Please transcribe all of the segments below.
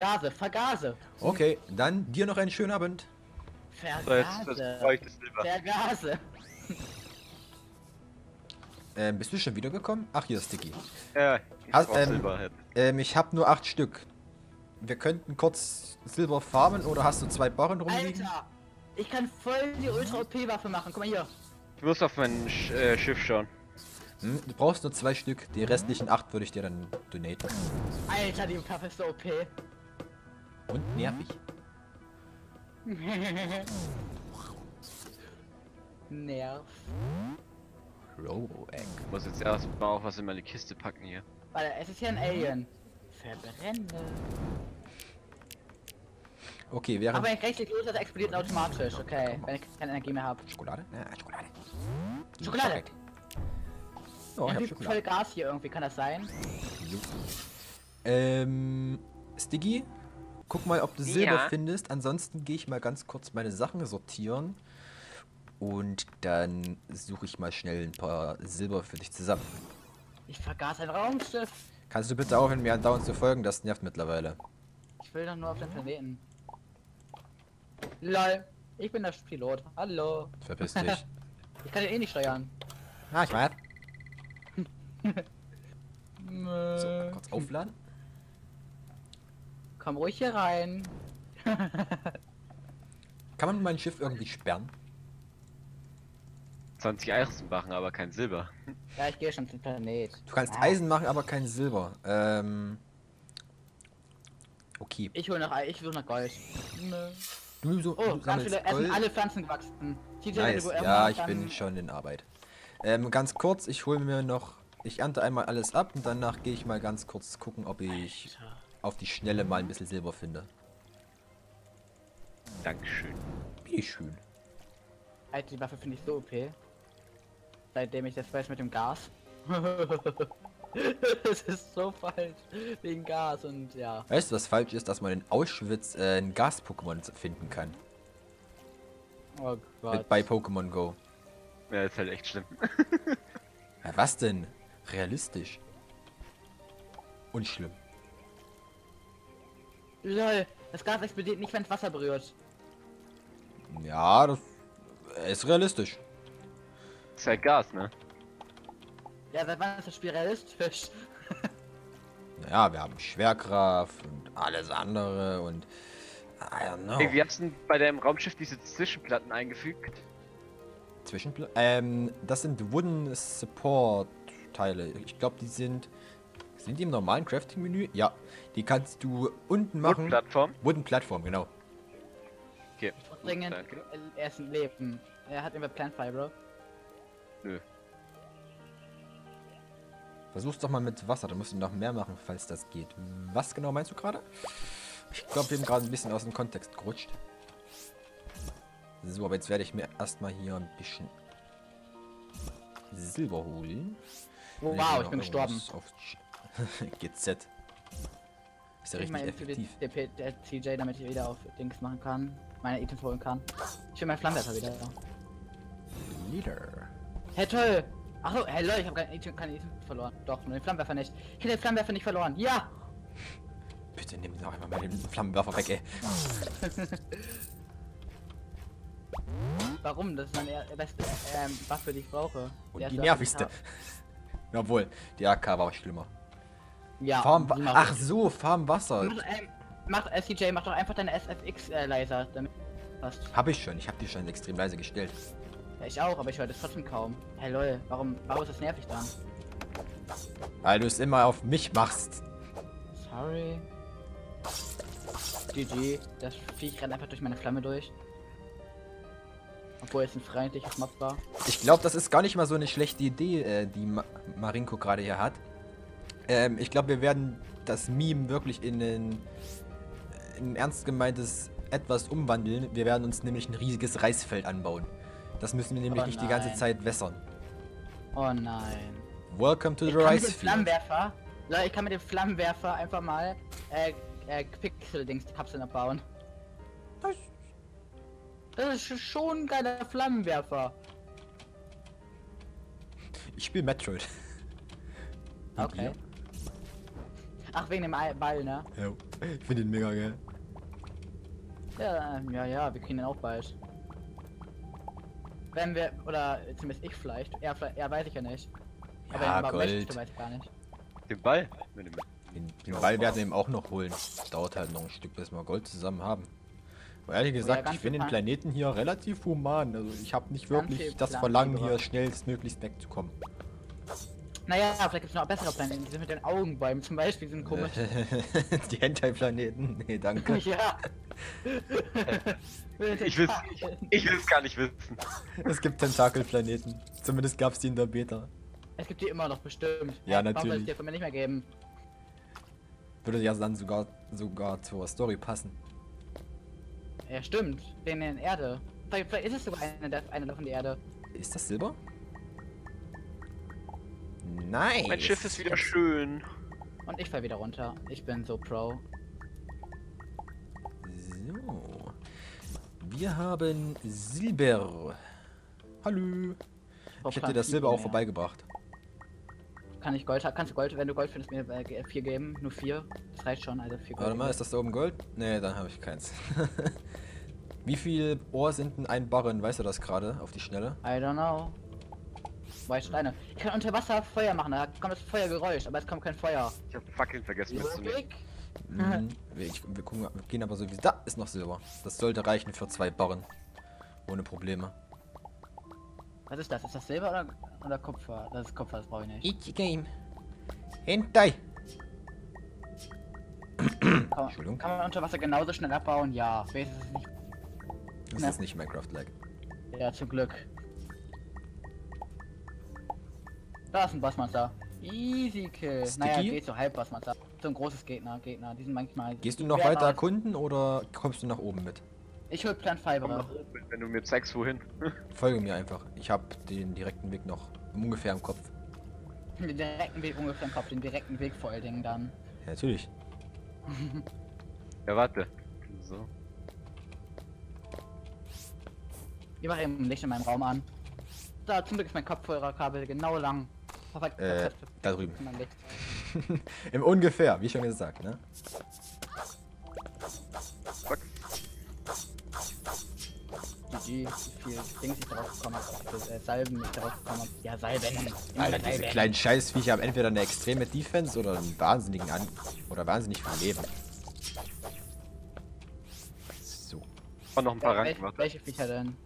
Vergase, vergase. Okay, dann dir noch einen schönen Abend. Vergase. Vergase. Ähm, bist du schon wiedergekommen? Ach, hier ist Sticky. Ja, ich Hast- ähm, Silber. Ähm, ich habe nur acht Stück. Wir könnten kurz Silber farmen oder hast du zwei Barren rumliegen? Alter, ich kann voll die Ultra-OP-Waffe machen. Guck mal hier. Ich muss auf mein Sch äh, Schiff schauen. Hm, du brauchst nur zwei Stück. Die restlichen acht würde ich dir dann donaten. Alter, die Waffe ist so OP. Und nervig. Nerv. Robo-Egg. Ich muss jetzt erstmal auch was in meine Kiste packen hier. Warte, es ist hier ein Alien. Verbrenne. Okay, während... Aber wenn ich rechts klicke, das explodiert automatisch. Okay, wenn ich keine Energie mehr habe. Schokolade? Ja, Schokolade. Schokolade. Oh, ich hab voll. Gas hier irgendwie, kann das sein? Ähm, Stiggy, guck mal, ob du Silber Ja. findest. Ansonsten gehe ich mal ganz kurz meine Sachen sortieren. Und dann suche ich mal schnell ein paar Silber für dich zusammen. Ich vergaß ein Raumschiff. Kannst du bitte aufhören, mir andauernd zu folgen? Das nervt mittlerweile. Ich will doch nur auf den Planeten. Lol, ich bin der Pilot. Hallo. Verpiss dich. Ich kann den eh nicht steuern. ah, ich weiß. So, kurz aufladen. Komm ruhig hier rein. Kann man mein Schiff irgendwie sperren? 20 Eisenbarren, aber kein Silber. Ja, ich gehe schon zum Planet. Du kannst Ah. Eisen machen, aber kein Silber. Ähm. Okay. Ich hole noch, ich suche nach Gold. Nö. Du, so, Oh, du ganz viele, Gold. alle Pflanzen gewachsen. Nice. du Ja, ich bin schon in Arbeit. Ähm, ganz kurz, ich hole mir noch. Ich ernte einmal alles ab und danach gehe ich mal ganz kurz gucken, ob ich Alter. Auf die Schnelle mal ein bisschen Silber finde. Dankeschön. Wie schön. Alter, die Waffe finde ich so OP. Seitdem ich das weiß mit dem Gas. das ist so falsch. Wegen Gas und ja. Weißt du, was falsch ist, dass man in Auschwitz äh, ein Gas-Pokémon finden kann? Oh Mit Gott. bei Pokémon Go. Ja, ist halt echt schlimm. Ja, was denn? Realistisch. Und schlimm. Lol, das Gas explodiert nicht, wenn es Wasser berührt. Ja, das ist realistisch. Ist halt Gas, ne? Ja, seit wann ist das Spiel realistisch? Naja, wir haben Schwerkraft und alles andere und. I don't know. Hey, wie hast du denn bei deinem Raumschiff diese Zwischenplatten eingefügt? Zwischenpla ähm, das sind Wooden Support Teile. Ich glaube, die sind. Sind die im normalen Crafting-Menü? Ja. Die kannst du unten machen. Plattform? Wooden Plattform, genau. Okay. Dringend Danke. äh, erst Leben. Er hat immer Plant Fiber. Nö. Versuch's doch mal mit Wasser, da musst du noch mehr machen, falls das geht. Was genau meinst du gerade? Ich glaube, wir haben gerade ein bisschen aus dem Kontext gerutscht. So, aber jetzt werde ich mir erstmal hier ein bisschen Silber holen. Oh, wow, ich bin gestorben. Auf GZ. Ist ja Ich meine, richtig die effektiv. DP, der TJ, damit ich wieder auf Dings machen kann. Meine Items holen kann. Ich will meinen Flammenwerfer wieder. Leader. Hey, toll! Achso, hey Leute, ich habe kein Item, kein Item verloren. Doch, nur den Flammenwerfer nicht. Ich hätte den Flammenwerfer nicht verloren. Ja! Bitte nimm doch einmal meinen Flammenwerfer weg, ey. Warum? Das ist meine beste ähm, Waffe, die ich brauche. Und die nervigste. Obwohl, die AK war auch schlimmer. Ja. Farm Ach so, Farmwasser. Mach, ähm, mach, SCJ, mach doch einfach deine SFX-Leiser, damit passt. Hab ich schon, ich hab die schon extrem leise gestellt. Ja, ich auch, aber ich höre das trotzdem kaum. Hey lol, warum, warum ist das nervig dann? Weil du es immer auf mich machst. Sorry. GG, das Viech rennt einfach durch meine Flamme durch. Obwohl es ein freundliches Mob war. Ich glaube, das ist gar nicht mal so eine schlechte Idee, äh, die Ma Marinko gerade hier hat. Ähm, ich glaube, wir werden das Meme wirklich in ein, in ein ernst gemeintes etwas umwandeln. Wir werden uns nämlich ein riesiges Reisfeld anbauen. Das müssen wir nämlich Oh nicht die ganze. Zeit wässern. Oh nein. Welcome to the Ich mit Rice Field. Leute, ich kann mit dem Flammenwerfer einfach mal äh, äh, Pixel-Dings-Kapseln abbauen. Das, das ist schon ein geiler Flammenwerfer. Ich spiele Metroid. Okay. Ach, wegen dem Ball, ne? Ja, ich finde ihn mega geil. Ja, ähm, ja, ja, wir kriegen den auch bald. Wenn wir, oder zumindest ich vielleicht. Er, vielleicht- er weiß ich ja nicht. Aber Ja, aber Gold. möchte, weiß ich gar nicht. Den Ball? Den. Den, den Ball werden wir ihm auch noch holen. Dauert halt noch ein Stück, bis wir Gold zusammen haben. Aber ehrlich gesagt, ganz ich finde den Planeten hier relativ human. Also ich habe nicht wirklich das Verlangen, hier schnellstmöglichst wegzukommen. Naja, vielleicht gibt es noch bessere Planeten. Die sind mit den Augenbäumen zum Beispiel, sind komisch. Die Hentai-Planeten? Nee, danke. ja. Ich will's, ich, ich will's gar nicht wissen. es gibt Tentakelplaneten. Zumindest gab es die in der Beta. Es gibt die immer noch bestimmt. Ja, Warum soll es natürlich. die von mir nicht mehr geben? Würde ja dann sogar, sogar zur Story passen. Ja, stimmt. Wegen der Erde. Vielleicht, vielleicht ist es sogar eine, eine davon die Erde. Ist das Silber? Nein. Mein Schiff ist wieder schön. Und ich fall wieder runter. Ich bin so pro. So. Wir haben Silber. Hallo. Ich hätte dir das Silber auch vorbeigebracht. Kann ich Gold haben? Kannst du Gold, wenn du Gold findest, mir äh, vier geben? Nur vier? Das reicht schon, also vier Gold. Warte mal, ist das da oben Gold? Nee, dann habe ich keins. Wie viel Ohr sind denn ein Barren? Weißt du das gerade auf die Schnelle? I don't know. Zwei Steine. Ich kann unter Wasser Feuer machen, da kommt das Feuergeräusch, aber es kommt kein Feuer. Ich hab Fackeln vergessen mitzunehmen. Logik? Mhm. Wir, ich, wir, gucken, wir gehen aber so wie. Da ist noch Silber. Das sollte reichen für zwei Barren. Ohne Probleme. Was ist das? Ist das Silber oder, oder Kupfer? Das ist Kupfer, das brauche ich nicht. Each game. Hentai. Kann man, Entschuldigung. kann man unter Wasser genauso schnell abbauen? Ja. Wenigstens ist nicht. Das Ne. ist nicht Minecraft-like. Ja, zum Glück. Da ist ein Bossmonster. Easy Kill. Naja, Sticky? geht so halb Bossmonster. So ein großes Gegner, Gegner. Die sind manchmal. Gehst du noch weiter raus. erkunden oder kommst du nach oben mit? Ich hol Plant Komm Fiber. nach oben, wenn du mir zeigst, wohin. Folge mir einfach. Ich habe den direkten Weg noch ungefähr im Kopf. Den direkten Weg ungefähr im Kopf. Den direkten Weg vor allen Dingen dann. Ja, natürlich. Ja, warte. So. Ich mache eben Licht in meinem Raum an. Da, zum Glück ist mein Kopfhörerkabel genau lang. Perfekt, Äh, da drüben. Im ungefähr, wie schon gesagt, ne? Fuck. GG, wie viel Dings ich darauf bekommen habe. Äh, Salben ich darauf bekommen habe. Ja, Salben. Immer Alter, diese Salben. kleinen Scheißviecher haben entweder eine extreme Defense oder einen wahnsinnigen An... oder wahnsinnig viel Leben. So. Und noch ein paar Ja, Ranken, welche, welche Viecher denn?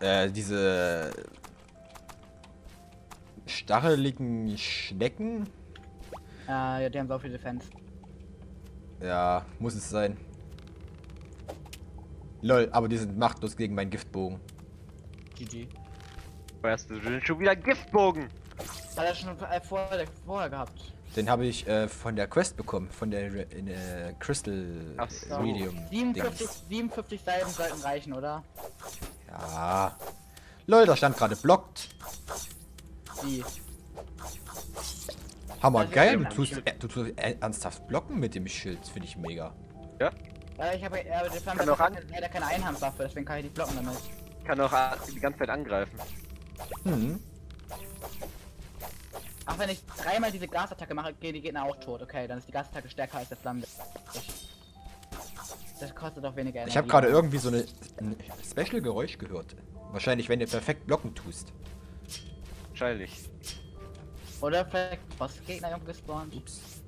Äh, diese... stacheligen Schnecken? Äh, ja, die haben so viel Defense. Ja, muss es sein. Lol, aber die sind machtlos gegen meinen Giftbogen. GG. Weißt du, du schon wieder Giftbogen. Hat er schon äh, vorher, vorher gehabt. Den habe ich äh, von der Quest bekommen, von der Re- in, äh, Crystal Ach so. Medium. 57, Dings. 57 Salben sollten reichen, oder? Ja. Lol, da stand gerade blockt. Wie? Hammer, geil. Du tust, äh, du tust äh, ernsthaft blocken mit dem Schild. Finde ich mega. Ja? Äh, ich habe ja, der Kann doch an- leider keine Einhandwaffe, deswegen kann ich nicht blocken damit. Kann auch äh, die ganze Zeit angreifen. Hm. Ach, wenn ich dreimal diese Gasattacke mache, gehen die Gegner auch tot. Okay, dann ist die Gasattacke stärker als der Flammen. Das kostet doch weniger Ich habe gerade irgendwie so eine, ein Special-Geräusch gehört. Wahrscheinlich, wenn du perfekt blocken tust. Wahrscheinlich. Oder vielleicht Bossgegner irgendwo gespawnt. Ups.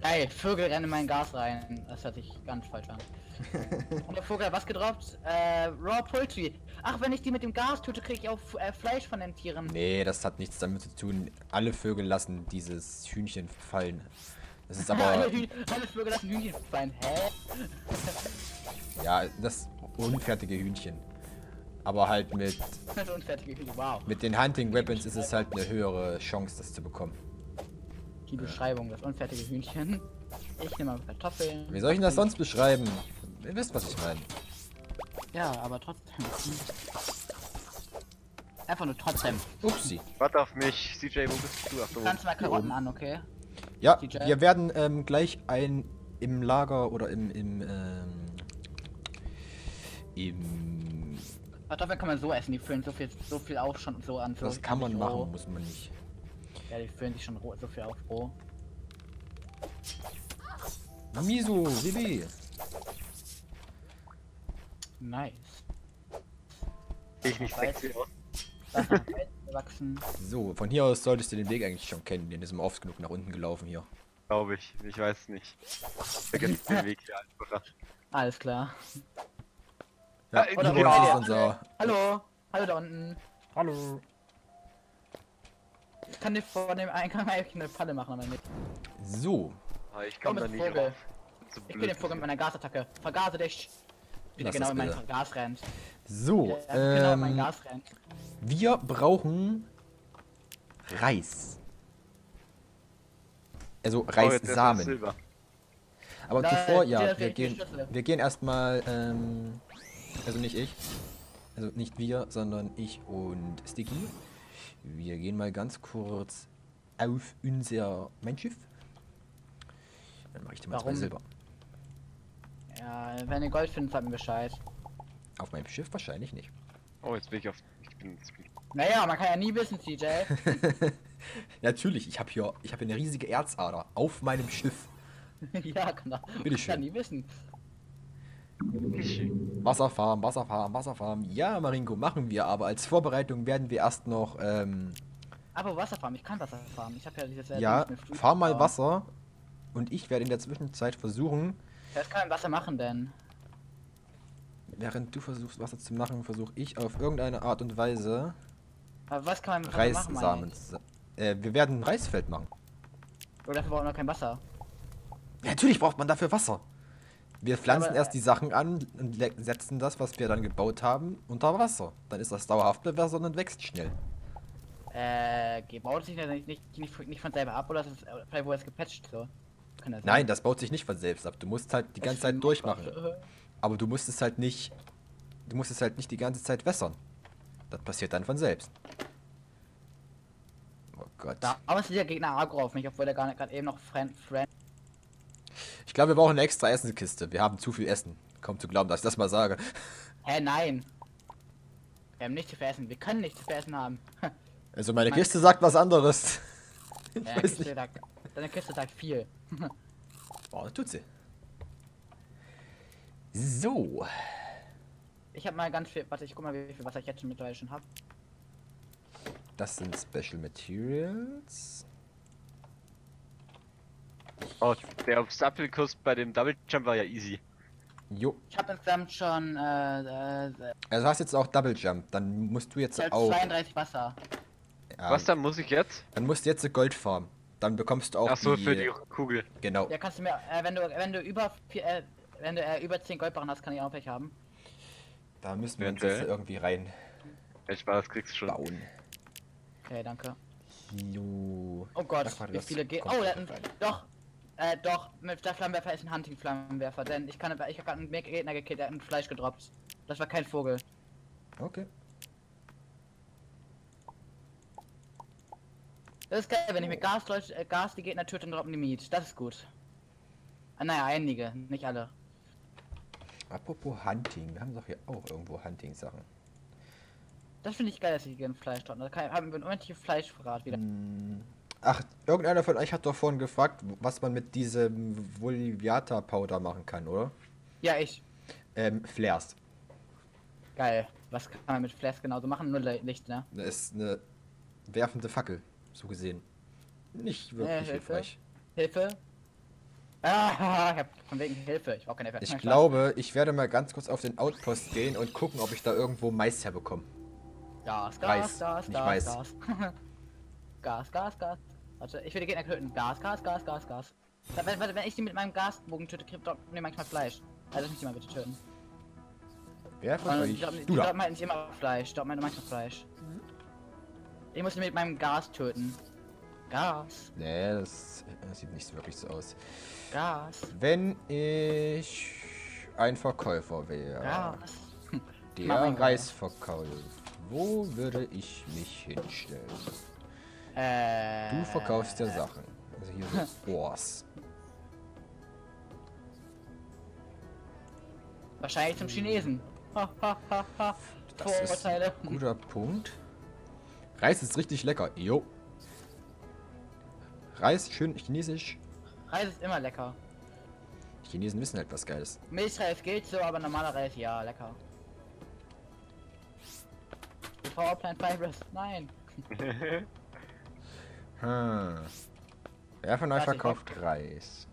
Geil, Vögel rennen in mein Gas rein. Das hört sich ganz falsch an. Und der Vogel hat was gedroppt? Äh, Raw Poultry. Ach, wenn ich die mit dem Gas töte, kriege ich auch äh, Fleisch von den Tieren. Nee, das hat nichts damit zu tun. Alle Vögel lassen dieses Hühnchen fallen. Das ist aber, alle Vögel lassen Hühnchen fallen. Hä? ja, das unfertige Hühnchen. Aber halt mit. Wow. mit den Hunting Weapons ist es halt eine höhere Chance, das zu bekommen. Die Beschreibung, das unfertige Hühnchen. Ich nehme mal Kartoffeln. Wie soll ich denn das sonst beschreiben? Ihr wisst, was ich meine. Ja, aber trotzdem. Einfach nur trotzdem. Upsi. Warte auf mich. CJ, wo bist du? Ach, Du kannst mal Karotten an, okay? Ja, DJ? wir werden ähm, gleich ein im Lager oder im im ähm, im Kartoffeln kann man so essen, die füllen so viel, so viel auf schon so an. So das kann man machen, roh. muss man nicht. Ja, die füllen sich schon roh, so viel auf roh. Miso, Bibi. Nice. Ich nicht Weiß. wachsen. So, von hier aus solltest du den Weg eigentlich schon kennen. Den ist immer oft genug nach unten gelaufen hier. Glaube ich. Ich weiß nicht. Vergiss den Weg hier einfach. Alles klar. Ja, Ah, Oder ja. ist unser... Hallo. Hallo da unten. Hallo. Ich kann dir vor dem Eingang eigentlich eine Falle machen, aber nicht. So, Ah, ich Komm, komme da ist nicht Vogel. zu Ich bin den Vogel mit meiner Gasattacke. Vergase dich. Wieder genau das in mein. Gas rennt. so, Ja, genau in mein ähm, Gas rennt. wir brauchen Reis. Also Oh, Reissamen. Silber. Aber zuvor, der ja, wir gehen, wir gehen erstmal, ähm, also nicht ich, also nicht wir, sondern ich und Sticky. Wir gehen mal ganz kurz auf unser mein Schiff. Dann mache ich dir mal zwei Warum? Silber. Ja, wenn ihr Gold findet, sagt mir Bescheid. Auf meinem Schiff wahrscheinlich nicht. Oh, jetzt bin ich auf. Ich bin. Jetzt bin ich Naja, man kann ja nie wissen, CJ. Natürlich, ich habe hier, ich habe eine riesige Erzader auf meinem Schiff. ja, genau. Bitteschön. Kann nie wissen. Wasserfarm, Wasserfarm, Wasserfarm. Ja, Marinko, machen wir, aber als Vorbereitung werden wir erst noch, ähm, Aber Wasserfarm, ich kann Wasser farmen. Ich habe ja dieses ja, fahr mal. Wasser und ich werde in der Zwischenzeit versuchen, Was kann man Wasser machen denn? während du versuchst Wasser zu machen, versuche ich auf irgendeine Art und Weise Aber was kann man mit Wasser machen, meine Reissamen. Äh, wir werden ein Reisfeld machen. Oder dafür braucht man kein Wasser. Ja, natürlich braucht man dafür Wasser. Wir pflanzen Aber, erst die Sachen an und setzen das, was wir dann gebaut haben, unter Wasser. Dann ist das dauerhaft bewässert und wächst schnell. Äh, ge- baut sich das nicht, nicht, nicht, nicht von selber ab oder ist es, äh, vielleicht wurde es gepatcht so? Das? Nein, das baut sich nicht von selbst ab. Du musst halt die ganze Zeit durchmachen. Aber du musst es halt nicht. Du musst es halt nicht die ganze Zeit wässern. Das passiert dann von selbst. Oh Gott. Da, aber es ist der Gegner aggro auf mich, obwohl der gerade eben noch Friend, Friend. Ich glaube, wir brauchen eine extra Essenskiste. Wir haben zu viel Essen. Kaum zu glauben, dass ich das mal sage. Hä, nein. Wir haben nichts zu essen. Wir können nichts zu essen haben. Also meine Mein- Kiste sagt was anderes. Weiß Kiste, sagt, deine Kiste sagt viel. Oh, das tut sie. So. Ich habe mal ganz viel. Warte, ich guck mal, wie viel Wasser ich jetzt schon mittlerweile schon habe. Das sind Special Materials. Oh, der Obstackelkurs bei dem Double Jump war ja easy. Jo. Ich habe insgesamt schon äh, äh, Also du hast jetzt auch Double Jump. Dann musst du jetzt hab auch. 32 Wasser. Ja, Was dann muss ich jetzt? Dann musst du jetzt Gold farmen. Dann bekommst du auch Ach so, die, für die Kugel. Genau. Ja, kannst du mir, äh, wenn du, wenn du über, vier, äh, wenn du äh, über 10 Goldbarren hast, kann ich auch welche haben. Da müssen wir uns jetzt irgendwie reinbauen. Ich Spaß kriegst du schon. Okay, danke. Jo. Oh Gott, wie das viele gehen. kommt Oh, der noch hat rein. einen, doch, äh, doch, mit der Flammenwerfer ist ein Hunting-Flammenwerfer, denn ich kann, ich habe gerade einen Gegner gekillt, der hat ein Fleisch gedroppt. Das war kein Vogel. Okay. Das ist geil, wenn ich mit Gas, Leute, äh, Gas die Gegner töte und droppen die Meat. Das ist gut. Ah, naja, einige, nicht alle. Apropos Hunting, wir haben doch hier auch irgendwo Hunting-Sachen. Das finde ich geil, dass sie gegen Fleisch droppen. Da kann, haben wir ein unendliches Fleischverrat wieder. Hm. Ach, irgendeiner von euch hat doch vorhin gefragt, was man mit diesem Voliviata-Powder machen kann, oder? Ja, ich. Ähm, Flares. Geil. Was kann man mit Flash genauso machen? Nur Licht, ne? Das ist eine werfende Fackel, so gesehen. Nicht wirklich Hilfe. hilfreich. Hilfe. Ah, ich hab von wegen Hilfe. Ich brauch keine Hilfe. Ich Nein, glaube, ich werde mal ganz kurz auf den Outpost gehen und gucken, ob ich da irgendwo Mais herbekomme. Gas, Reis, Gas, Gas, nicht Mais. Gas. Gas, Gas, Gas. Warte, ich will die Gegner töten. Gas, Gas, Gas, Gas, Gas. Wenn, wenn, wenn ich die mit meinem Gasbogen töte, kriegt dort mir manchmal Fleisch. Also nicht immer bitte töten. Wer von euch? die droppen- die halt nicht immer Fleisch, droppen halt manchmal Fleisch. Ich muss die mit meinem Gas töten. Gas, Nee, das, das sieht nicht wirklich so aus. Gas, Wenn ich ein Verkäufer wäre, Gas. der mal. Reis verkauft, wo würde ich mich hinstellen? Äh. Du verkaufst ja Sachen. Also hier so Ohren. Wahrscheinlich zum Chinesen. Ha, ha, ha, ha. Das ist Vorurteile. ein guter Punkt. Reis ist richtig lecker. Jo. Reis schön chinesisch. Reis ist immer lecker. Chinesen wissen halt was Geiles. Milchreis geht so, aber normaler Reis, ja, lecker. Die Frau Plant Fibrous, nein. Hm. Wer von euch ich verkauft Reis?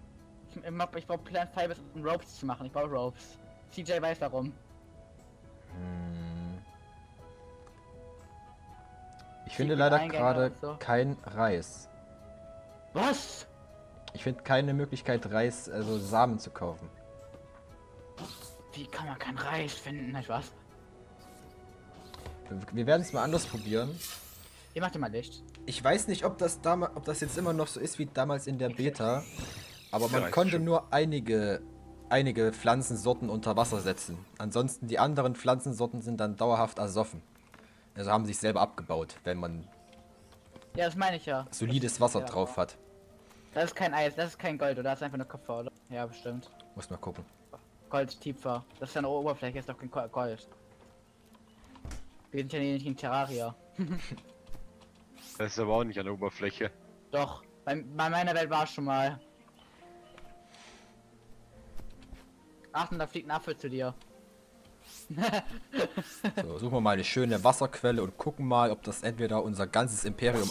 Ich, ich, brauche Plant Fibers, um Ropes zu machen. Ich brauche Ropes. CJ weiß warum. Hm. Ich finde leider gerade so. kein Reis. Was? Ich finde keine Möglichkeit, Reis, also Samen zu kaufen. Wie kann man kein Reis finden? Nein, was? Wir werden es mal anders probieren. Ihr macht immer Licht. Ich weiß nicht, ob das damals, ob das jetzt immer noch so ist wie damals in der Beta, aber man Vielleicht konnte schon. nur einige, einige Pflanzensorten unter Wasser setzen. Ansonsten die anderen Pflanzensorten sind dann dauerhaft ersoffen. Also haben sich selber abgebaut, wenn man Ja, das meine ich ja. solides Wasser Ja, drauf hat. Das ist kein Eis, das ist kein Gold, oder? Das ist einfach nur Kupfer, oder? Ja, bestimmt. Muss mal gucken. Gold, Tieffer. Das ist eine Oberfläche, ist doch kein Gold. Wir sind ja nicht in Terraria. Das ist aber auch nicht an der Oberfläche. Doch, bei, bei meiner Welt war es schon mal. Achtung, da fliegt ein Apfel zu dir. So, suchen wir mal eine schöne Wasserquelle und gucken mal, ob das entweder unser ganzes Imperium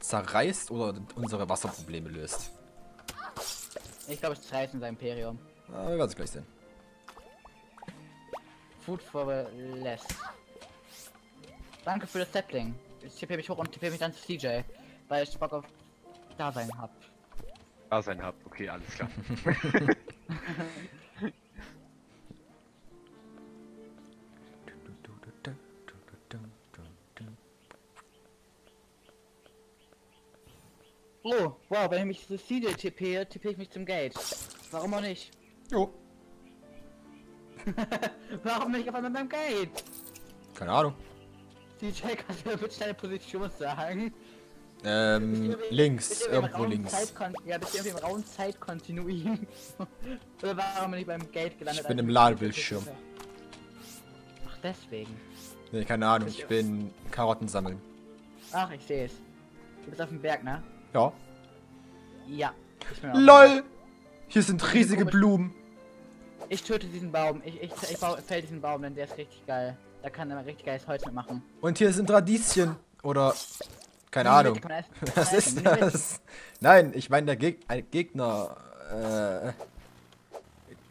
zerreißt oder unsere Wasserprobleme löst. Ich glaube, es zerreißt unser Imperium. Na, wir werden es gleich sehen. Food for less. Danke für das Sapling. Ich tippe mich hoch und tippe mich dann zu CJ, weil ich Bock auf Dasein hab. Da sein habt. Okay, alles klar. Oh, wow, wenn ich mich zu CJ tippe, tippe ich mich zum Gate. Warum auch nicht? Jo, Warum bin ich auf einmal beim Gate? keine Ahnung. CJ, kannst du mir bitte deine Position sagen? Ähm, links, irgendwo links. Zeitkon ja, bist du irgendwie im Raum Zeitkontinuum? Oder warum bin ich beim Gate gelandet? Ich bin im ich- Ladebildschirm. Ach, deswegen. Nee, keine Ahnung, ich bin Karotten sammeln. Ach, ich sehe es. Du bist auf dem Berg, ne? Ja. Ja. Ich. LOL! Hier sind riesige. Blumen. Ich töte diesen Baum. Ich, ich, ich baue, fäll diesen Baum, denn der ist richtig geil. Da kann er richtig geiles Holz mitmachen. Und hier sind Radieschen. Oder. Keine mit, Ahnung. man Was man ist das? Nein, ich meine der Geg ein Gegner. Äh.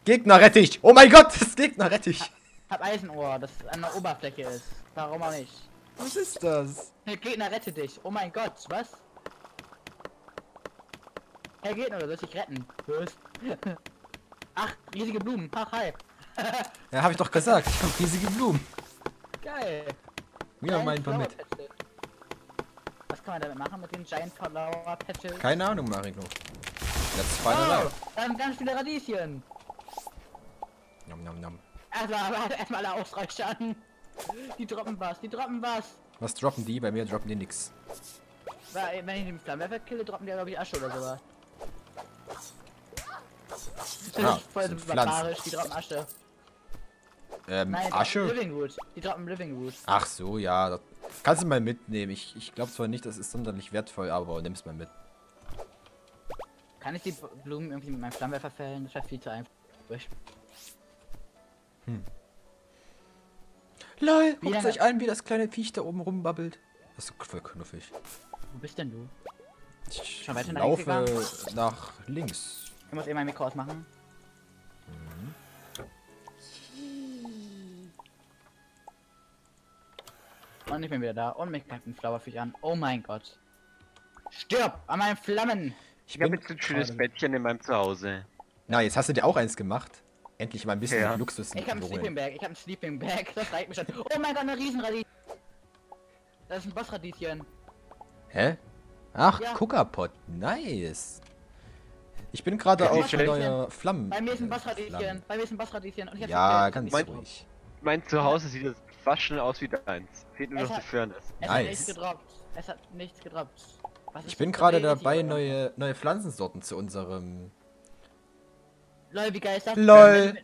Gegnerrettich! Oh mein Gott, das ist Gegnerrettich! Hab Eisenohr, das an der Oberfläche ist. Warum auch nicht? Was ist das? Herr Gegner, rette dich. Oh mein Gott, was? Herr Gegner, du sollst dich retten. Was? Ach, riesige Blumen. Ach, hi. Ja, hab ich doch gesagt. Ich hab riesige Blumen. Geil. Wieder Giant mal ein paar mit. Was kann man damit machen mit den Giant Flower Patches? Keine Ahnung, Marino. Let's find Oh, out. da sind ganz viele Radieschen. Nom, nom, nom. Erstmal, erstmal alle ausreichern. Die droppen was, die droppen was. Was droppen die? Bei mir droppen die nix. Weil, Wenn ich den Flammenwerfer kille, droppen die, glaube ich, Asche oder sowas. Das Ah, ist voll so barbarisch, die droppen Asche. Ähm, Nein, die Asche? droppen Living Wood. Die droppen Living Wood. Ach so, ja. Das kannst du mal mitnehmen. Ich, ich glaube zwar nicht, das ist sonderlich wertvoll, aber nimm's mal mit. Kann ich die Blumen irgendwie mit meinem Flammenwerfer fällen? Das wäre viel zu einfach. LOL, Wie guckt euch an, wie das kleine Viech da oben rumbabbelt. Das ist voll knuffig. Wo bist denn du? Ich Schon weiter nach laufe links nach links. Ich muss eben mein Mikro ausmachen. Und ich bin wieder da und mich greift ein Flowerfisch an. Oh mein Gott. Stirb an meinen Flammen! Ich habe jetzt ein schönes gerade- Bettchen in meinem Zuhause. Na, jetzt hast du dir auch eins gemacht. Endlich mal ein bisschen Ja. Luxus Ich hab ein Sleeping. Bag, ich hab ein Sleeping Bag. Das reicht mir schon. Oh mein Gott, eine Riesenradieschen. Das ist ein Bossradieschen. Hä? Ach, Ja. Cookerpot. Nice. Ich bin gerade auf vielleicht- neue Flammen. Bei mir ist ein äh, Bossradieschen. Bei mir ist ein Bossradieschen. Und ich hab Ja, ganz. Mein- ruhig. Mein Zuhause sieht fast schnell aus wie deins. Fehlt nur Es noch die hat- Furnace. Es hat Nice. nichts gedroppt. Es hat nichts gedroppt. Was Ich bin gerade dabei, neue, neue Pflanzensorten zu unserem. Lol, wie geil ist das? Lol.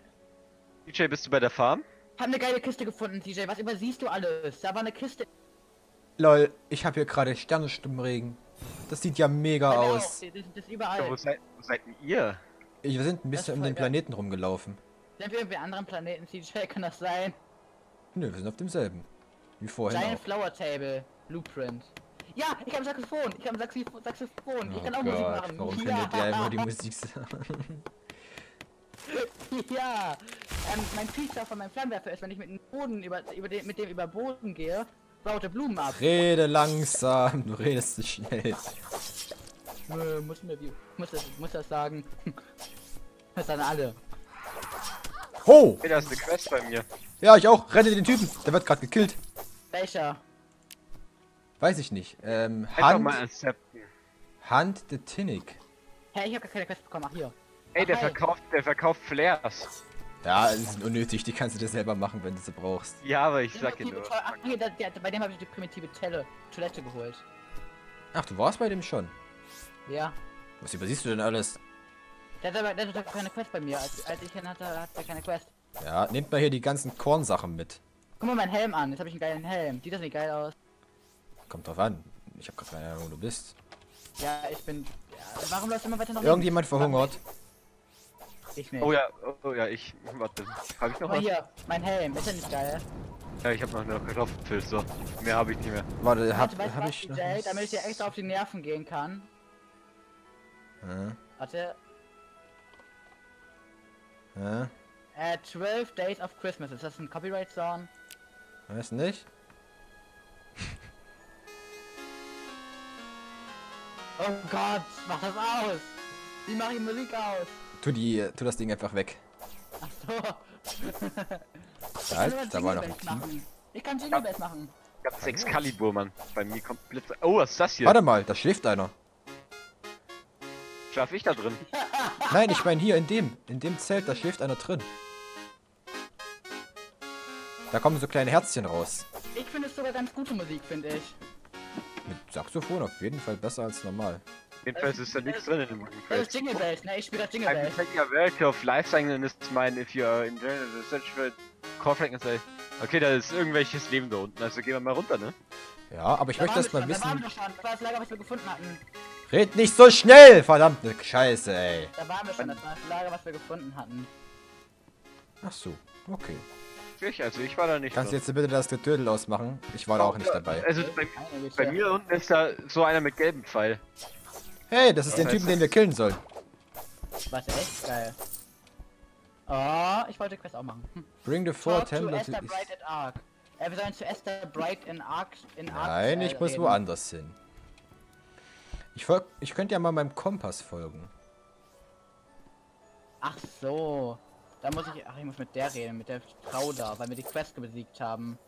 DJ, bist du bei der Farm? Hab eine geile Kiste gefunden, TJ. Was übersiehst du alles? Da war eine Kiste. Lol, ich habe hier gerade Sternenstimmenregen. Das sieht ja mega Meine aus. Das, das ist Ja, überall. wo, seid, wo seid ihr? Ich, wir sind ein bisschen um den geil. Planeten rumgelaufen. Sind wir irgendwie anderen Planeten, CJ? Kann das sein? Nö, wir sind auf demselben. Wie vorhin Giant auch. Flower Table. Blueprint. Ja, ich habe Saxophon. Ich habe Saxophon. Saxophon. ich kann auch Oh Musik Gott, machen. warum ja. findet ihr immer die Musik? Ja. Ähm, mein Feature von meinem Flammenwerfer ist, wenn ich mit dem Boden über, über den, mit dem über Boden gehe, baut der Blumen ab. Rede langsam, du redest zu schnell. Nö, muss mir. Muss das, muss das sagen. Das dann alle. Ho! Hey, da ist eine Quest bei mir. Ja, ich auch. Rette den Typen. Der wird gerade gekillt. Welcher? Weiß ich nicht. Ähm, Hand, mal accepten. Hand de Tinnig. Hä, ich habe gar keine Quest bekommen. Ach, hier. Ey, der hi. verkauft, der verkauft Flares. Ja, es ist unnötig. Die kannst du dir selber machen, wenn du sie brauchst. Ja, aber ich sag dir nur. Ach, hier, der, der, bei dem habe ich die primitive Telle, Toilette geholt. Ach, du warst bei dem schon. Ja. Was übersiehst du denn alles? Der hat aber der hatte keine Quest bei mir. Als, als ich ihn hatte, hatte er keine Quest. Ja, nehmt mal hier die ganzen Kornsachen mit. Guck mal meinen Helm an. Jetzt habe ich einen geilen Helm. Sieht das nicht geil aus? Kommt drauf an. Ich habe gerade keine Ahnung, wo du bist. Ja, ich bin. Ja, warum läuft immer weiter nach Irgendjemand links? verhungert. Ich nicht. Oh ja, oh ja, ich. Warte. Hab ich noch mal was? hier, mein Helm. Ist ja nicht geil. Ja, ich hab noch eine Kartoffelpilz, so. Mehr habe ich nicht mehr. Warte, hab, Warte, hab was, ich was? Damit ich dir extra auf die Nerven gehen kann. Hä? Warte. Hä? Äh, 12 Days of Christmas. Ist das ein Copyright-Song? Weiß nicht? Oh Gott, mach das aus! Wie mache ich Musik aus? Tu, die, tu das Ding einfach weg. Ach so. Da, Ich kann ist, da war noch ein machen. Ich kann Jingle Bells machen. Ich hab sechs Excalibur, Mann. Bei mir kommt Blitze. Oh, was ist das hier? Warte mal, da schläft einer. Schlaf ich da drin? Nein, ich meine hier in dem, in dem Zelt, da schläft einer drin. Da kommen so kleine Herzchen raus. Ich finde es sogar ganz gute Musik, finde ich. Mit Saxophon auf jeden Fall besser als normal. Jedenfalls ist da nichts drin in dem Das ist. Jingle Bells, ne? Ich spiele das Jingle I'm Bells. taking a variety of life and it's mine if you are in general research for core frequency. Okay, da ist irgendwelches Leben da unten, also gehen wir mal runter, ne? Ja, aber ich Da möchte erst mal schon, Da waren wissen. wir schon. Das war das Lager, was wir gefunden hatten. Red nicht so schnell! Verdammte Scheiße, ey. Da waren wir schon. Das war das Lager, was wir gefunden hatten. Ach so, okay. Ich, also ich war da nicht Kannst du jetzt bitte das Getödel ausmachen? Ich war da auch nicht dabei. Also bei, bei mir unten ist da so einer mit gelbem Pfeil. Hey, das ist Was Typen, den wir killen sollen. Was echt geil. Oh, ich wollte Quest auch machen. Hm. Bring the four Templar to Esther. Bright at Ark. Äh, wir sollen zu Esther Bright in Ark in Ark. Nein, äh, ich muss reden. woanders hin. Ich folg, ich könnte ja mal meinem Kompass folgen. Ach so. Da muss ich. Ach, ich muss mit der reden, mit der Frau da, weil wir die Quest besiegt haben.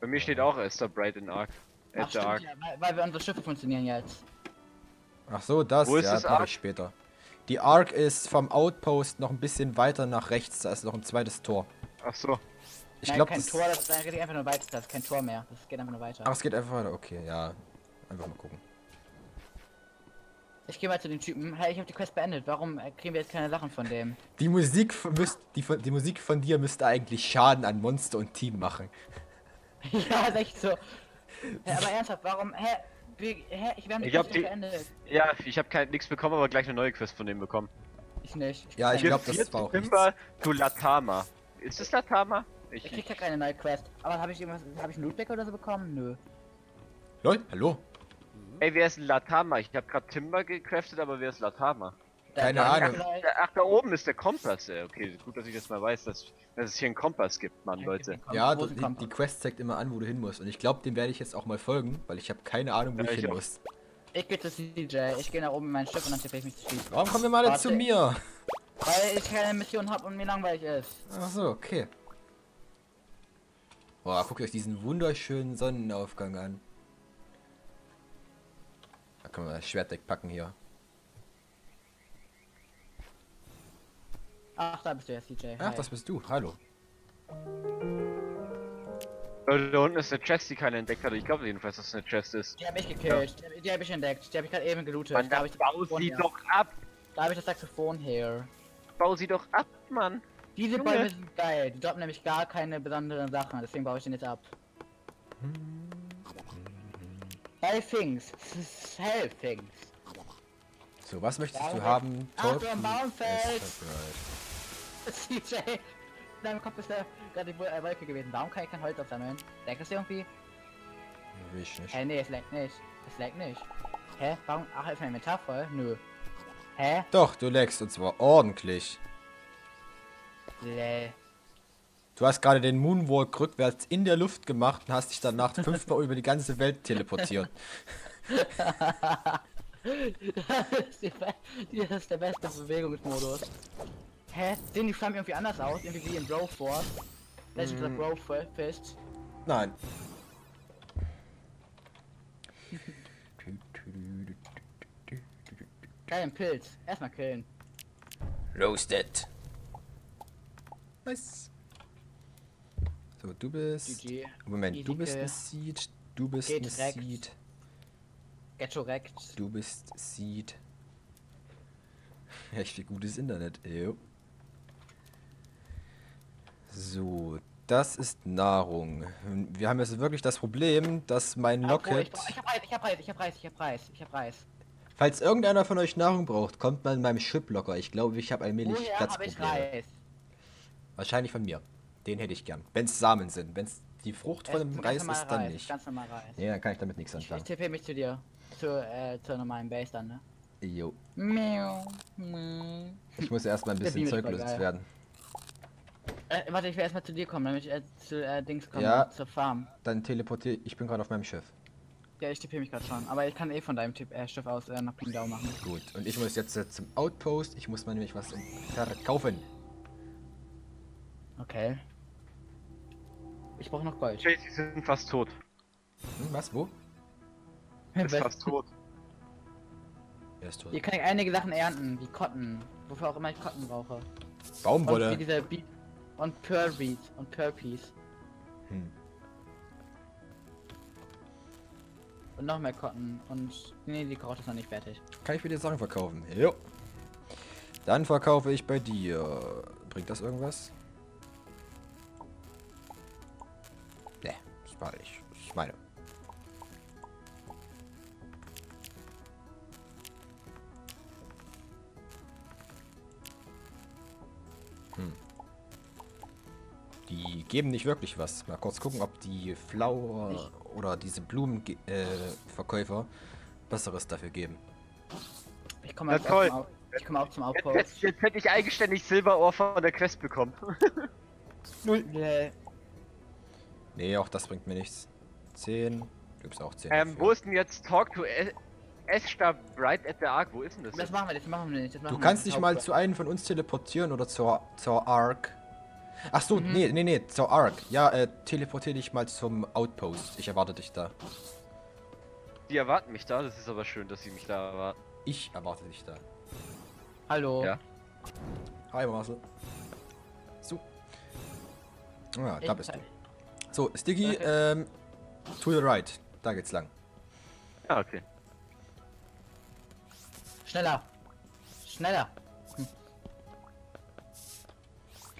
Bei mir steht auch Esther Bright in Ark. Ach, stimmt, Ark. ja, weil, weil wir unsere Schiffe funktionieren jetzt. Ach so, das, Wo ist ja, das mache Ark? ich später. Die Ark ist vom Outpost noch ein bisschen weiter nach rechts, da ist noch ein zweites Tor. Ach so. Ich glaube, kein das... Tor, das ist einfach nur weiter. Das ist kein Tor mehr. Das geht einfach nur weiter. Ach, es geht einfach weiter, okay, ja. Einfach mal gucken. Ich gehe mal zu den Typen. Hey, ich habe die Quest beendet. Warum äh, kriegen wir jetzt keine Sachen von dem? Die Musik, von- müsst, die, von- die Musik von dir müsste eigentlich Schaden an Monster und Team machen. ja, ist echt so. Hä, aber ernsthaft, warum? Hä? Wir, hä? Ich, wir haben die Ich hab Quest die- beendet. Ja, ich habe kein nichts bekommen, aber gleich eine neue Quest von dem bekommen. Ich nicht. Ja, ich krieg glaub, keine- das war auch Timber to Latama. Ist es Latama? Ich, Ich krieg ja keine neue Quest. Aber habe ich irgendwas. Habe ich einen Lootback oder so bekommen? Nö. Lol, hallo? Ey, wer ist ein Latama? Ich habe gerade Timber gecraftet, aber wer ist Latama? Da- Keine da- Ahnung. da- Ach, ach, da oben ist der Kompass, ey. Okay, gut, dass ich das mal weiß, dass, dass es hier einen Kompass gibt, Mann, Leute. Ja, die, die? Quest zeigt immer an, wo du hin musst. Und ich glaube, dem werde ich jetzt auch mal folgen, weil ich habe keine Ahnung, wo Ja, ich ich hin auch. muss. Ich gehe zu CJ. Ich gehe nach oben in mein Schiff und dann tippe ich mich zu schießen. Warum kommen wir mal Warte. zu mir? Weil ich keine Mission habe und mir langweilig ist. Ach so, okay. Boah, guckt euch diesen wunderschönen Sonnenaufgang an. Da können wir das Schwertdeck packen hier. Ach, da bist du ja, CJ. Ach, Hi. das bist du. Hallo. Leute, da unten ist eine Chest, die keiner entdeckt hat. Ich glaube jedenfalls, dass es eine Chest ist. Die hab ich gekillt. Die, die hab ich entdeckt. Die hab ich gerade eben gelootet. Mann, da da hab ich das bau Saxophon sie her. doch ab! Da hab ich das Saxophon her. Bau sie doch ab, Mann! Diese Junge. Bäume sind geil. Die droppen nämlich gar keine besonderen Sachen. Deswegen baue ich den jetzt ab. Hell things. Hell things. So, was möchtest Ja, du haben? Achtung, Toten Baum fällt. Escape CJ. In deinem Kopf ist ja gerade die Wo- Wolke gewesen. Warum kann ich kein Holz aufsammeln? Leckt es irgendwie? Will ich nicht. Hä, nee, es leckt nicht. Es leckt nicht. Hä? Warum? Ach, ist mein Inventar voll? Nö. Hä? Doch, du leckst und zwar ordentlich. Lä. Du hast gerade den Moonwalk rückwärts in der Luft gemacht und hast dich danach fünfmal über die ganze Welt teleportiert. das, ist die, das ist der beste Bewegungsmodus. Hä? Sehen die Flammen irgendwie anders aus? Irgendwie wie in Bro Force? Legend of Bro Fist. Nein. Geilen Pilz. Erstmal killen. Roasted. Nice. So, du bist. GG. Moment, du Easy bist kill. eine Seed. Du bist Geht eine direkt. Seed. Get direkt. Du bist Seed. Echt wie gutes Internet. Jo. So, das ist Nahrung. Wir haben jetzt wirklich das Problem, dass mein Ah, oh, ich, Locket. brauch- ich hab Reis, ich hab Reis, ich hab Reis, ich hab Reis, ich hab Reis. Falls irgendeiner von euch Nahrung braucht, kommt mal in meinem Chip locker. Ich glaube, ich habe allmählich Woher hab ich Platzprobleme. Reis? Wahrscheinlich von mir. Den hätte ich gern. Wenn es Samen sind. Wenn es die Frucht von dem Reis ist, dann Reis, nicht. Ganz normal Reis. Nee, dann kann ich damit nichts Ich, ich anfangen. tippe mich zu dir. Zu, äh, zur normalen Base dann, ne? Jo. Miau. Ich muss erstmal ein bisschen Beam ist Zeug voll geil. loswerden. Äh, warte, ich will erstmal zu dir kommen, damit ich äh, zu äh, Dings komme, Ja. zur Farm. Dann teleportiere ich. bin gerade auf meinem Schiff. Ja, ich tippe mich gerade schon. Aber ich kann eh von deinem Tipp, äh, Schiff aus äh, nach Pingdau machen. Gut. Und ich muss jetzt äh, zum Outpost. Ich muss mal nämlich was verkaufen. Okay. Ich brauche noch Gold. Okay, sie sind fast tot. Hm, was? Wo? Ist fast tot. Er ist tot. Hier kann ich einige Sachen ernten, wie Cotton. Wofür auch immer ich Cotton brauche. Und wie Baumwolle. und Pearl Beat und Pearl Piece. Hm. Und noch mehr Cotton. Und. Nee, die Karotte ist noch nicht fertig. Kann ich mir die Sachen verkaufen? Jo. Dann verkaufe ich bei dir. Bringt das irgendwas? War ich. Ist meine. Hm. Die geben nicht wirklich was. Mal kurz gucken, ob die Flower oder diese Blumenverkäufer äh, Besseres dafür geben. Ich komme auch, toll. Zum Au- ich komme auch zum Jetzt, Outpost. jetzt, jetzt hätte ich eigenständig Silberohr von der Quest bekommen. Nee, auch das bringt mir nichts. 10. Gibt's auch 10. ähm, dafür. wo ist denn jetzt Talk to S- S-Stab Bright at the Ark? Wo ist denn das? Das jetzt? machen wir, das machen wir nicht. Das machen Du wir kannst nicht. dich mal zu einem von uns teleportieren oder zur, zur Ark. Ach so, Mhm. nee, nee, nee, zur Ark. Ja, äh, teleportier dich mal zum Outpost. Ich erwarte dich da. Die erwarten mich da, das ist aber schön, dass sie mich da erwarten. Ich erwarte dich da. Hallo. Ja. Hi, Marcel. So. Ja, da Ich- bist du. So, Sticky, Okay. ähm, to the right. Da geht's lang. Ja, okay. Schneller. Schneller. Hm.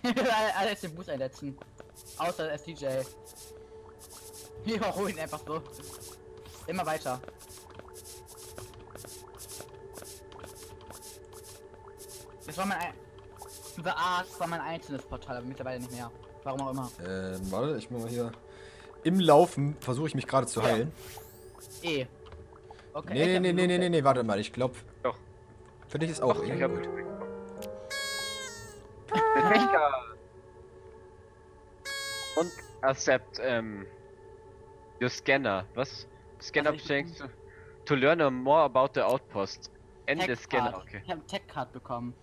Alle- Alles den Boost einsetzen. Außer SDJ. Wir überholen ihn einfach so. Immer weiter. Das war mein ein The Ark war mein einzelnes Portal, aber mittlerweile nicht mehr. Warum auch immer. Ähm, warte, ich muss mal hier. Im Laufen versuche ich mich gerade zu Ja. heilen. Eh. Okay. Nee, nee, nee, nee, nee, nee, nee, warte mal, ich glaube. Doch. Für dich ist auch Doch, eh ich hab- gut. Und accept, ähm, your scanner. Was? Scanner Also saying to, to learn more about the outpost. End the scanner, okay. Ich habe einen Tech Card bekommen.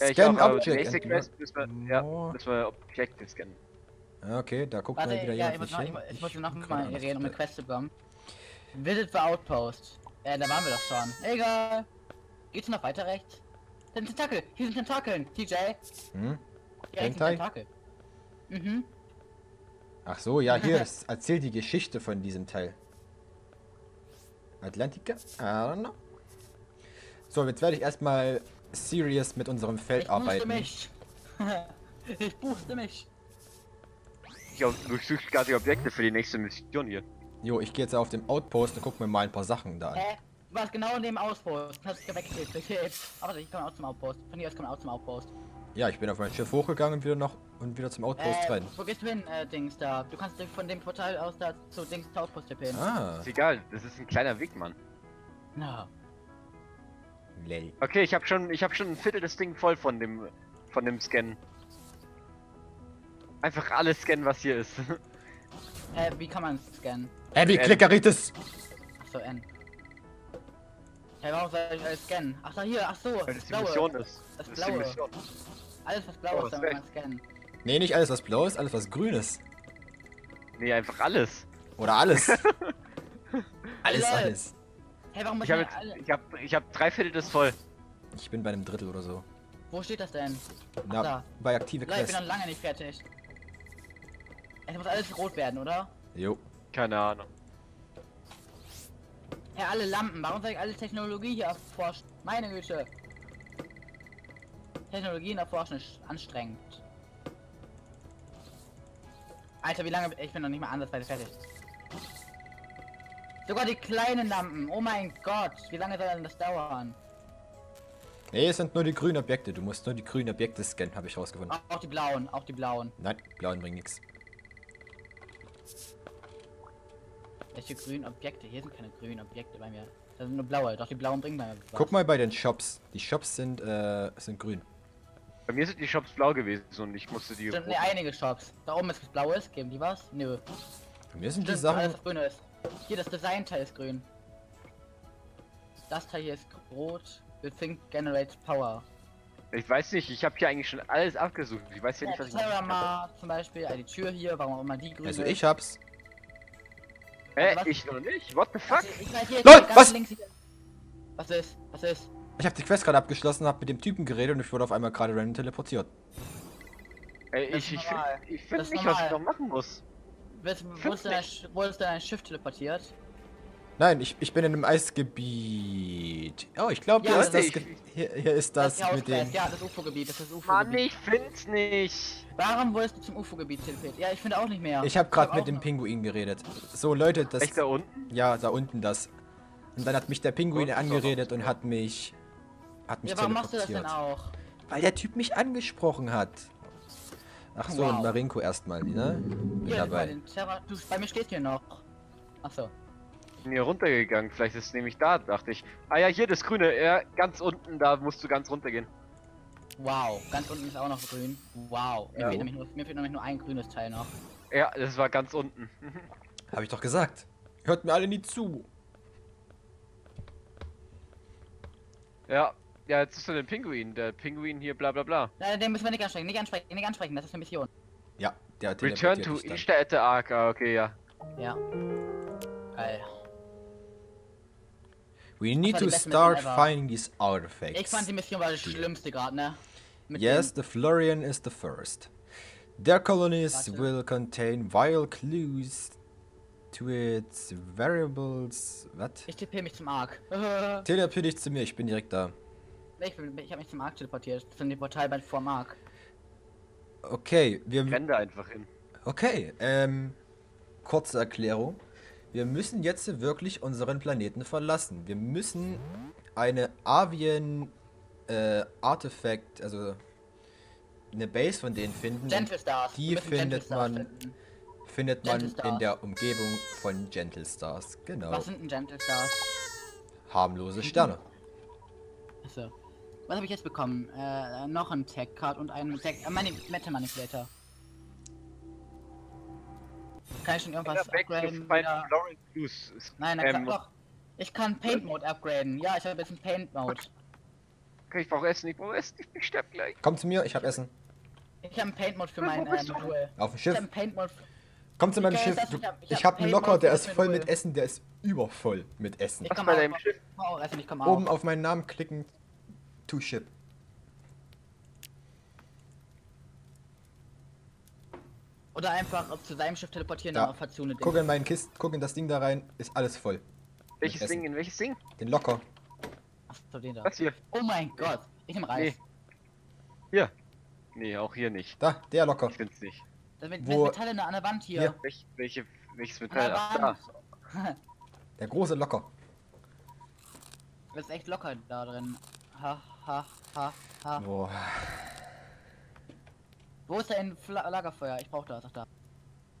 Ja, ich Scan auch, Object Basic Quest müssen wir, ja, müssen wir Objekte scannen. Ja, okay, da guckt Warte, mal wieder ja, ich jemand muss noch, ich, ich muss noch mal reden, um eine. Quest zu bekommen. Visit the Outpost. Äh, da waren wir doch schon. Egal. Geht's noch weiter rechts? Da sind Tentakel. Hier sind Tentakeln. TJ. Hier Hm? rechts sind? Tentakel. Mhm. Ach so, ja, hier es erzählt die Geschichte von diesem Teil. Atlantica? I don't know. So, jetzt werde ich erstmal serious mit unserem Feld Ich booste arbeiten. mich. ich booste mich. Ich, ich suche gerade die Objekte für die nächste Mission hier. Jo, ich gehe jetzt auf dem Outpost und guck mir mal ein paar Sachen da an. Hä? Du warst genau in dem Auspost. Hast dich weggeklickt. Aber ich komme auch zum Outpost. Von hier aus komme auch zum Outpost. Ja, ich bin auf mein Schiff hochgegangen und wieder noch und wieder zum Outpost Äh, rein. wo gehst du hin, äh, Dings da? Du kannst dich von dem Portal aus da zu Dings Outpost tippen. Ah, Ist egal, das ist ein kleiner Weg, Mann. Na. lay. Okay, ich habe schon, ich habe schon ein Viertel des Ding voll von dem, von dem Scan. Einfach alles scannen, was hier ist. Äh, wie kann man scannen? Heavy Ähm. Clickeritis! Achso, N. Hey, warum soll ich alles scannen? Ach da hier, ach so, Weil das das die blaue. Mission ist. Das ist die Blaue. Mission. Alles was blau Oh, ist, hast dann kann recht. man scannen. Nee, nicht alles was blau ist, alles was grün ist. Nee, einfach alles. Oder alles. alles, Lol. alles. Hey, warum Ich habe wir alle... ich hab, ich hab drei Viertel des voll. Ich bin bei einem Drittel oder so. Wo steht das denn? Na, da. bei aktive Leute, ich bin Quest. noch lange nicht fertig. Es muss alles rot werden, oder? Jo. Keine Ahnung. Ja, alle Lampen. Warum soll ich alle Technologie hier erforschen? Meine Güte. Technologien erforschen ist anstrengend. Alter, wie lange... Ich bin noch nicht mal ansatzweise fertig. Sogar die kleinen Lampen. Oh mein Gott. Wie lange soll denn das dauern? Nee, es sind nur die grünen Objekte. Du musst nur die grünen Objekte scannen, habe ich rausgefunden. Auch, auch die blauen. Auch die blauen. Nein, blauen bringen nichts. Welche grünen Objekte? Hier sind keine grünen Objekte bei mir. Das sind nur blaue. Doch die blauen bringen bei mir was. Guck mal bei den Shops. Die Shops sind, äh, sind grün. Bei mir sind die Shops blau gewesen und ich musste die. Stimmt, ne, einige Shops. Da oben ist was blaues. Geben die was? Nö. Bei mir sind die Stimmt, Sachen. alles was grün ist. Hier, das Designteil ist grün. Das Teil hier ist rot. We think generates power. Ich weiß nicht, ich habe hier eigentlich schon alles abgesucht. Ich weiß ja Ja, nicht, was ich. Terramar zum Beispiel, äh, die Tür hier, warum auch immer die grün Also ich hab's. Hä? was- Ich noch nicht? What the fuck? Also, ich weiß hier, LOL, was? links hier. Was ist? Was ist? Ich habe die Quest gerade abgeschlossen, habe mit dem Typen geredet und ich wurde auf einmal gerade random teleportiert. Ey, Das ich, ich finde normal. find nicht, was ich normal. noch machen muss. Wo ist denn dein, Sch- wo ist denn dein Schiff teleportiert? Nein, ich, ich bin in einem Eisgebiet. Oh, ich glaube, Ja, hier, das ist das ist- Ge- hier, hier ist das ist die mit. Hausquest, Ja, das UFO-Gebiet, das ist das Mann, UFO-Gebiet. ich find's nicht. Warum wurdest du zum UFO-Gebiet teleportiert? Ja, ich finde auch nicht mehr. Ich habe gerade hab mit dem noch- Pinguin geredet. So, Leute, das... Echt da unten? Ja, da unten das. Und dann hat mich der Pinguin ist doch angeredet und hat mich... Hat mich Ja, warum machst du das denn auch? Weil der Typ mich angesprochen hat. Ach so, Wow. und Marinko erstmal, ne? Mit Hier, dabei. bei den Terra du, bei mir steht hier noch. Achso. Ich hier runtergegangen. Vielleicht ist es nämlich da, dachte ich. Ah ja, hier das Grüne. Ja, ganz unten, da musst du ganz runtergehen. Wow, ganz unten ist auch noch grün. Wow. Mir, Ja. fehlt, nämlich nur, mir fehlt nämlich nur ein grünes Teil noch. Ja, das war ganz unten. Hab ich doch gesagt. Hört mir alle nie zu. ja, ja, jetzt ist er der Pinguin. Der Pinguin hier, bla bla bla. Nein, den müssen wir nicht ansprechen, nicht ansprechen, nicht ansprechen, das ist eine Mission. Ja, der Return teleportiert to. Ishta at the Ark. Ah, okay, ja. Ja. Geil. We need to start finding these artifacts. Ich fand die Mission war das Die- schlimmste gerade, ne? Mit Yes, the Florian is the first. Their colonies Warte. will contain vile clues to its variables. Was? Dem, ich tippe mich zum Ark. Teleportier dich zu mir, ich bin direkt da. ich bin- ich habe mich zum Ark teleportiert. Von dem Portal bei vor Ark. Okay, wir. Renn da einfach hin. Okay, ähm. Kurze Erklärung. Wir müssen jetzt wirklich unseren Planeten verlassen. Wir müssen eine Avian äh, Artifact, also eine Base von denen finden. Gentle Stars. die findet man- findet man Gentle in der Umgebung von Gentle Stars. Genau. Was sind denn Gentle Stars? Harmlose Sterne. Achso. Was habe ich jetzt bekommen? Äh, noch ein Tech Card und ein Tech äh, Mani Metal Manipulator. Kann ich schon irgendwas upgraden? Nein, Ähm, klar, doch. Ich kann Paint Mode upgraden. Ja, ich habe jetzt einen Paint Mode. Okay, ich brauche Essen, ich brauche Essen, ich, ich sterb gleich. Komm zu mir, ich hab Essen. Ich habe einen Paint Mode für Ja, wo mein äh, bist du? Modul. Auf dem Schiff. habe einen Paint Mode. Komm zu meinem Schiff. Du, Ich hab- ich ich hab hab einen Locker, der ist voll mit Essen, der ist übervoll mit Essen. Ich Was komm bei auch. deinem Schiff? Ich komm auch essen, ich komme Oben auf meinen Namen klicken. To ship. Oder einfach zu seinem Schiff teleportieren, Da. dann auf Ding. Guck in meinen Kisten, guck in das Ding da rein, ist alles voll. Welches. Ding, in welches Ding? Den Locker. Achso, den da. Das hier. Oh mein Gott. Ich nehme Reis. Nee. Hier. Nee, auch hier nicht. Da, der Locker. Ich find's nicht. Das mit, Wo- mit Metall in der- an der Wand hier. Hier. Welch, welche, welches Metall? der Ach, da. Der große Locker. Das ist echt locker da drin. Ha, ha, ha, ha. Boah. Wo ist dein Fla Lagerfeuer? Ich brauch das. Ach da.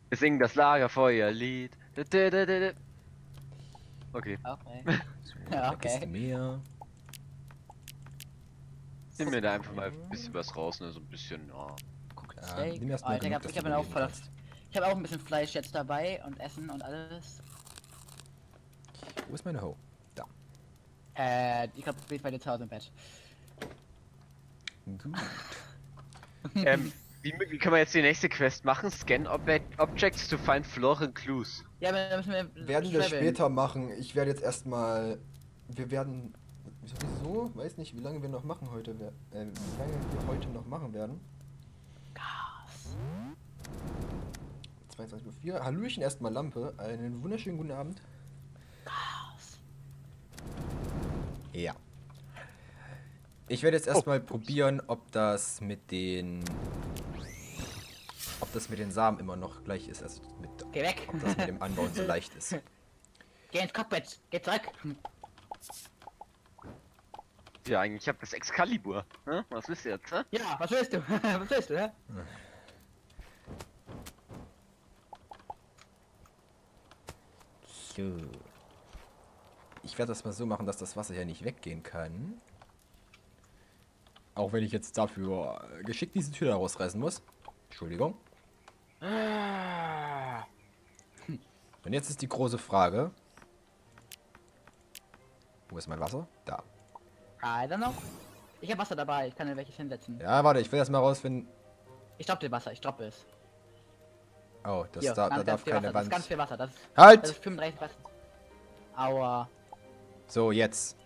Wir singen das Lagerfeuerlied. Okay, Okay. So, Ja, okay. mehr. nimm mir da einfach mal ein bisschen was raus, ne? So ein bisschen, ja. Guck, Ja, Steak. nimm erst Oh, mal ich genug, ich hab du mir auch voll. Ich habe auch ein bisschen Fleisch jetzt dabei und Essen und alles. Wo ist meine Ho? Da. Äh, ich glaube, ich bei dir zu Hause im Bett. Gut. ähm, wie, wie kann man jetzt die nächste Quest machen? Scan Object, Objects to find Floren Clues. Ja, aber müssen wir. werden wir später machen. Ich werde jetzt erstmal. Wir werden. Sowieso, weiß nicht, wie lange wir noch machen heute. Äh, wie lange wir heute noch machen werden. Gas. 22.04 Uhr. Hallöchen erstmal Lampe. Einen wunderschönen guten Abend. Gas. Ja. Ich werde jetzt erstmal probieren, ob das mit den. Ob das mit den Samen immer noch gleich ist. Also mit, Geh weg. ob das mit dem Anbauen so leicht ist. Geh ins Cockpit. Geh zurück. Ja, eigentlich hab das Excalibur. Ne? Was wisst ihr jetzt, hä? Ja, was willst du? was willst du, hä? So. Ich werde das mal so machen, dass das Wasser hier nicht weggehen kann. Auch wenn ich jetzt dafür geschickt diese Tür da rausreißen muss. Entschuldigung. Und jetzt ist die große Frage. Wo ist mein Wasser? Da. I don't know. Ich hab Wasser dabei. Ich kann dir welches hinsetzen. Ja, warte, ich will erst mal rausfinden. Ich droppe dir Wasser. Ich droppe es. Oh, das Hier, da, da darf keine Wasser. Das ist ganz Wand. viel Wasser. Das ist, Halt! das ist 35 Wasser. Aua. So, jetzt.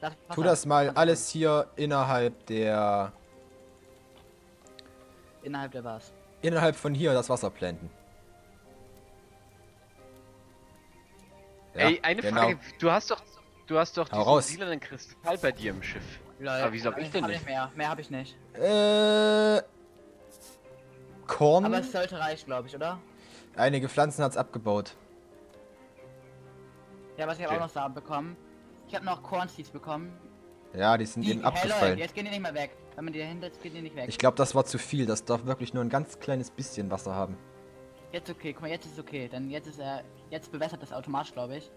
Das Tu das mal Wasser- alles hier innerhalb der. Innerhalb der was. Innerhalb von hier das Wasser blenden. Ja, Ey, eine genau. Frage. Du hast doch, du hast doch Hau diesen lilanen Kristall bei dir im Schiff. Lol. Aber wieso hab ich denn hab nicht? mehr. Mehr habe ich nicht. Äh. Korn. Aber es sollte reichen, glaube ich, oder? Einige Pflanzen hat's abgebaut. Ja, was ich Okay. habe auch noch Samen bekommen. Ich habe noch Corn Seeds bekommen. Ja, die sind Die, eben hey Leute, jetzt gehen die nicht mehr weg. Wenn man die hinsetzt, gehen die nicht weg. Ich glaube, das war zu viel. Das darf wirklich nur ein ganz kleines bisschen Wasser haben. Jetzt okay, guck mal, jetzt ist okay. Denn jetzt ist er. Jetzt bewässert das automatisch, glaube ich.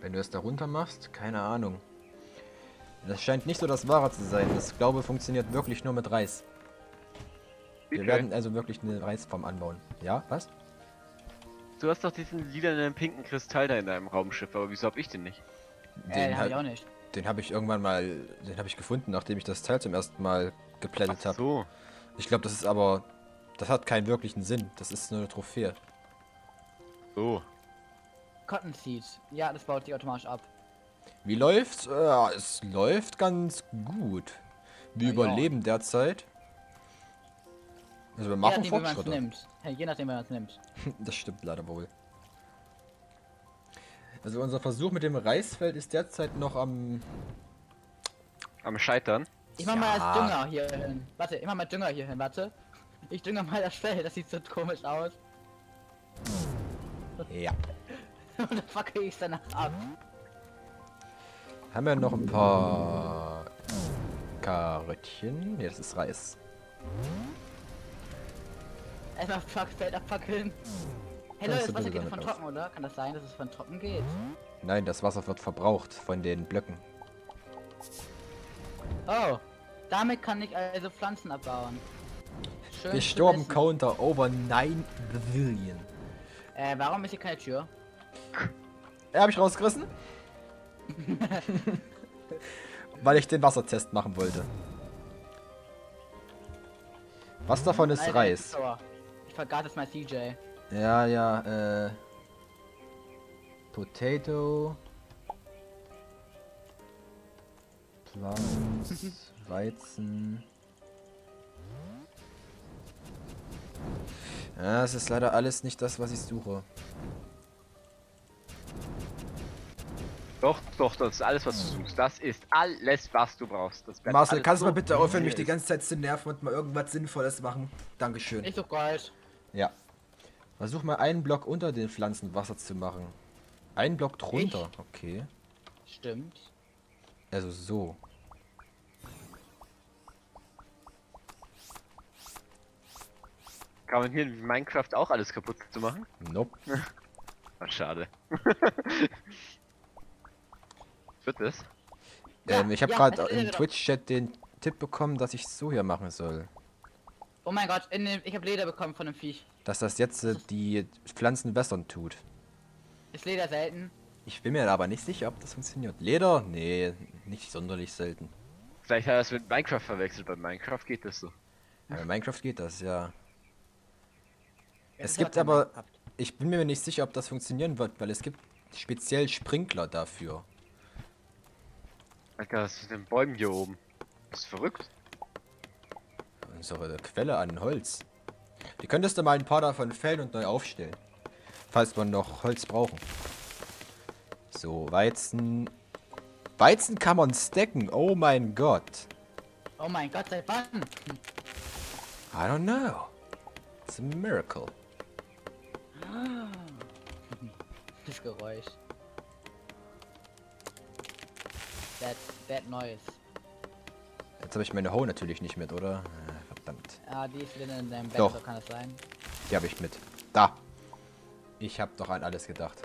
Wenn du es da runter machst, keine Ahnung. Das scheint nicht so das Wahre zu sein. Das glaube funktioniert wirklich nur mit Reis. Wir Okay. werden also wirklich eine Reisform anbauen. Ja, was? Du hast doch diesen lilanen pinken Kristall da in deinem Raumschiff, aber wieso hab ich den nicht? äh, Den den habe ich hab- auch nicht. Den habe ich irgendwann mal, den habe ich gefunden, nachdem ich das Teil zum ersten Mal geplättet habe. so. Ich glaube, das ist aber, das hat keinen wirklichen Sinn. Das ist nur eine Trophäe. So. Cotton Seed. Ja, das baut sich automatisch ab. Wie läuft's? Ja, es läuft ganz gut. Wir Ja, überleben derzeit. Also wir Je machen nachdem, wie man es Fortschritte. nimmt. Hey, je nachdem, wie man es nimmt. Das stimmt leider wohl. Also unser Versuch mit dem Reisfeld ist derzeit noch am... Am Scheitern. Ich mach mal Ja. als Dünger hier hin. Warte, ich mach mal Dünger hier hin, warte. Ich dünger mal das Feld, das sieht so komisch aus. Ja. Und dann fackel ich danach ab. Haben wir noch ein paar... Karöttchen? Ne, das ist Reis. Erstmal fuck, Feld abfackeln. Hey Leute, das Wasser geht von aus? trocken, oder? Kann das sein, dass es von trocken geht? Nein, das Wasser wird verbraucht von den Blöcken. Oh, damit kann ich also Pflanzen abbauen. Schön Gestorben. Counter over 9 Billion. Äh, warum ist hier keine Tür? Ja, hab ich rausgerissen? Weil ich den Wassertest machen wollte. Was davon ist Nein, Reis? Ich vergaß es mal CJ. Ja, ja, äh. Potato. Plants, Weizen. Ja, es ist leider alles nicht das, was ich suche. Doch, doch, das ist alles, was du suchst. Das ist alles, was du brauchst. Marcel, kannst du mal bitte aufhören, mich die ganze Zeit zu nerven und mal irgendwas Sinnvolles machen? Dankeschön. Ich such Gold. Ja. Versuch mal einen Block unter den Pflanzen Wasser zu machen. Einen Block drunter. Okay. Stimmt. Also so. Kann man hier in Minecraft auch alles kaputt zu machen? Nope. Ach, schade. Wird das? Ja, ähm, ich habe ja, gerade es im Twitch-Chat den Tipp bekommen, dass ich so hier machen soll. Oh mein Gott, in dem, ich habe Leder bekommen von dem Viech. Dass das jetzt äh, die Pflanzen wässern tut. Ist Leder selten? Ich bin mir aber nicht sicher, ob das funktioniert. Leder? Nee, nicht sonderlich selten. Vielleicht hat er es mit Minecraft verwechselt. Bei Minecraft geht das so. Ja, bei Minecraft geht das, ja. Es gibt aber-. Ich bin mir nicht sicher, ob das funktionieren wird, weil es gibt speziell Sprinkler dafür. Alter, was ist mit den Bäumen hier oben? Das ist verrückt. Unsere Quelle an Holz. Die könntest du mal ein paar davon fällen und neu aufstellen. Falls wir noch Holz brauchen. So, Weizen. Weizen kann man stacken. Oh mein Gott. Oh mein Gott, seit wann? I don't know. It's a miracle. Das Geräusch. That, that noise. Jetzt habe ich meine Hoe natürlich nicht mit, oder? Äh, verdammt. Ah, die ist drin in deinem Bett, Doch. so kann das sein. Die habe ich mit. Da. Ich habe doch an alles gedacht.